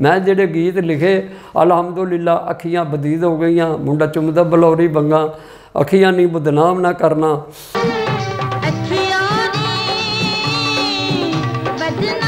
ਮੈਂ ਜਿਹੜੇ ਗੀਤ ਲਿਖੇ, ਅਲਹਮਦੁਲਿਲਾ, ਅੱਖੀਆਂ ਬਦੀਦ ਹੋ ਗਈਆਂ, ਮੁੰਡਾ ਚੁੰਮਦਾ ਬਲੌਰੀ ਬੰਗਾ, ਅੱਖੀਆਂ ਨਹੀਂ ਬਦਨਾਮ ਨਾ ਕਰਨਾ। ਅੱਖੀਆਂ ਨਹੀਂ ਬਦਨਾਮ